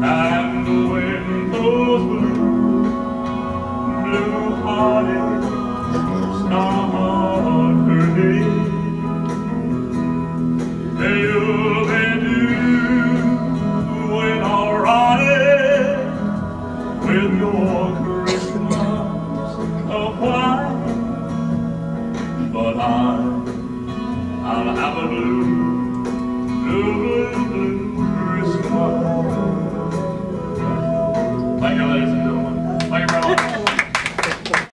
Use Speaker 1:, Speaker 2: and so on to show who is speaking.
Speaker 1: And when those blue, blue-hearted start with your Christmas of white. But I, I'll have a blue, blue, blue, blue Christmas. Thank you, ladies and gentlemen. Thank you very much.